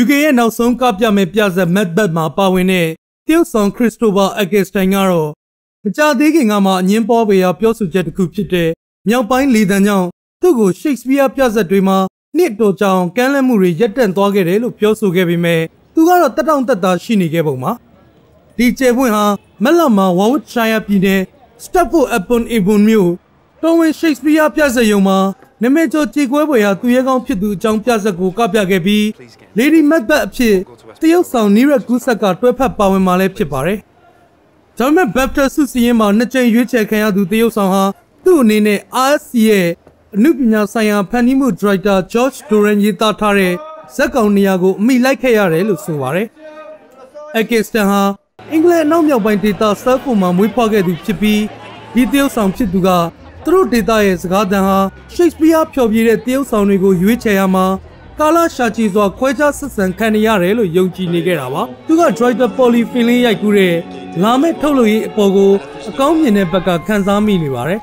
UK ရဲ့နောက်ဆုံးကပြမဲ့ပြဇက်မက်ဘတ်မှာပါဝင်တဲ့တရုတ်ဆောင်ခရစ္စတိုဖာအကက်စတိုင်ကတော့မကြသေးခင်ကမှအငင်းပေါ်ပေရာပြောဆိုချက်တစ်ခုဖြစ်တဲ့မြောက်ပိုင်းလေတံကြောင့်သူ့ကိုရှိတ်စပီးယားပြဇက်တွေမှာနှစ်တော်ကြောင်ကမ်းလှမ်းမှုတွေရပ်တန့်သွားခဲ့တယ်လို့ပြောဆိုခဲ့ပေမဲ့သူကတော့တက်တောင့်တက်တာရှိနေခဲ့ပုံပါဒီကျေပွင့်ဟာမက်လမှာဝါဝတ်ရှာယာပြည်နယ်စတက်ဖို့အပွန်အီဘွန်မြို့တော်ဝင်ရှိတ်စပီးယားပြဇက်ယုံမှာ နမကျော်ကြေကွဲပွဲဟာသူရဲကောင်းဖြစ်သူအကြောင်းပြဇက်ကိုကပြခဲ့ပြီး Lady Macbeth အဖြစ်တရုတ်ဆောင်နီရက်ကူးဆက်ကတွဲဖက်ပါဝင်มาလည်းဖြစ်ပါတယ်။ဒါပေမဲ့ Baptist စုစည်းရင်မှာနှစ်ကြိမ်ရွေးချယ်ခံရသူတရုတ်ဆောင်ဟာသူ့အနေနဲ့ RSC ရဲ့အမှုပညာဆိုင်ရာဖန်တီးမှုဒရိုက်တာ George Doran ရေးသားထားတဲ့ဇက်ကောင်နေရာကိုအမိလိုက်ခဲ့ရတယ်လို့ဆိုပါတယ်။ Ekistan ဟာအင်္ဂလန်အနောက်မြောက်ပိုင်းဒေသဆာဖိုမှာမွေးဖွားခဲ့သူဖြစ်ပြီးဒီတရုတ်ဆောင်ဖြစ်သူက သူတို့ဒေတာရဲ့စကားသံဟာရှိတ်စပီးယားဖျော်ဖြေတဲ့တရုတ်ဆောင်တွေကိုရွေးချယ်ရမှာကာလာရှာချီစွာခွဲခြားဆက်ဆံခံရရတယ်လို့ယုံကြည်နေခဲ့တာပါသူက Droider Polyfilling ရိုက်ကူးတဲ့လာမဲ့ထုတ်လို့ရေးအပေါ်ကိုအကောင်းမြင်တဲ့ဘက်ကခန်းစားမိနေပါတယ်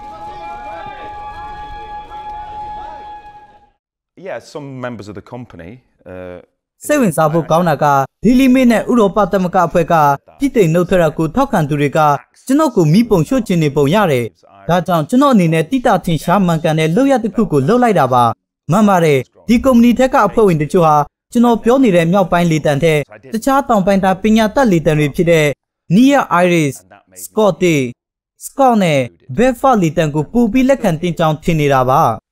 Yeah, some members of the company uh စိတ်ဝင်စားဖို့ကောင်းတာကဒီလီမစ်နဲ့ဥရောပသမဂ္ဂအဖွဲ့ကပြည်သိမ်နှုတ်ထွက်တာကိုထောက်ခံသူတွေက ကျွန်တော်ကိုမိပုံချွတ်ခြင်းနေပုံရတယ်။ဒါကြောင့်ကျွန်တော်အနေနဲ့တိတာထင်ရှားမှန်ကန်တဲ့လုပ်ရတစ်ခုကိုလုပ်လိုက်တာပါ။မှန်ပါတယ်ဒီကုမ္ပဏီထက်ကအဖွဲ့ဝင်တချို့ဟာကျွန်တော်ပြောနေတဲ့မြောက်ပိုင်းလေတံထက်တခြားတောင်ပိုင်းသားပညာတတ်လေတံတွေဖြစ်တဲ့ Nia Iris, Scotty, Scott နဲ့ Bedford လေတံကိုပူပြီးလက်ခံတင်ကြောင်းထင်နေတာပါ။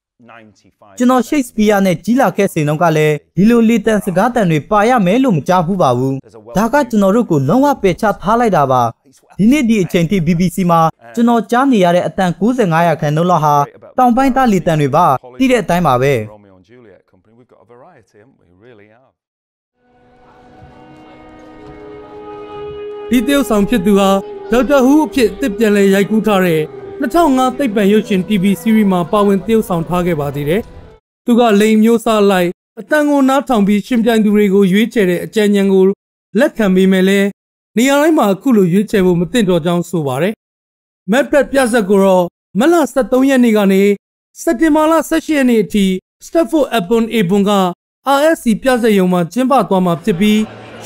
ကျွန်တော်ရှိတ်စပီးယားနဲ့ကြီးလာခဲ့စဉ်တုန်းကလည်းဒီလိုလေတန်စကားတန်တွေပါရမယ်လို့မကြားဘူးပါဘူးဒါကကျွန်တော်တို့ကိုလုံးဝပယ်ချထားလိုက်တာပါ ဒီနေ့ဒီအချိန်ထိ BBC မှာကျွန်တော်ကြားနေရတဲ့အတန်95ရာခိုင်နှုန်းလောက်ဟာတောင်ပိုင်းသားလေတန်တွေပါတိတဲ့အတိုင်းပါပဲ Romeo and Juliet company we've got a variety haven't we really have ဒီတရုတ်ဆောင်ဖြစ်သူဟာဒေါက်တာဟူးအဖြစ်အသစ်ပြန်လဲရိုက်ကူးထားတဲ့2005သိပ္ပံရုပ်ရှင် TV series မှာပါဝင်တရုတ်ဆောင်ထားခဲ့ပါသေးတယ်။သူကလိန်မျိုးစားလိုက်အတန်ကိုနားထောင်ပြီးရှင်ပြိုင်သူတွေကိုရွေးချယ်တဲ့အကြံဉာဏ်ကိုလက်ခံပေးမယ်လဲ နေရာတိုင်းမှာအခုလိုရွေးချယ်ဖို့မသင့်တော်ကြောင်းဆိုပါတယ်။ Mad Prat ပြဆက်ကိုတော့မလ23ရက်နေ့ကနေစက်တင်ဘာလ18ရက်နေ့အထိ Stratford upon Avon က RSC ပြဆက်ရုံမှာကျင်းပသွားမှာဖြစ်ပြီး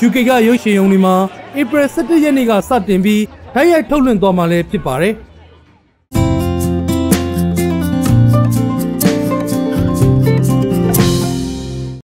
UK ကရုပ်ရှင်ရုံတွေမှာ April 17ရက်နေ့ကစတင်ပြီးထိုက်ရိုက်ထုတ်လွှင့်သွားမှာလည်းဖြစ်ပါတယ်။